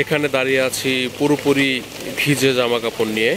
এখানে দাঁড়িয়ে আছি পুরোপুরি ভিজে জামা কাপড় নিয়ে।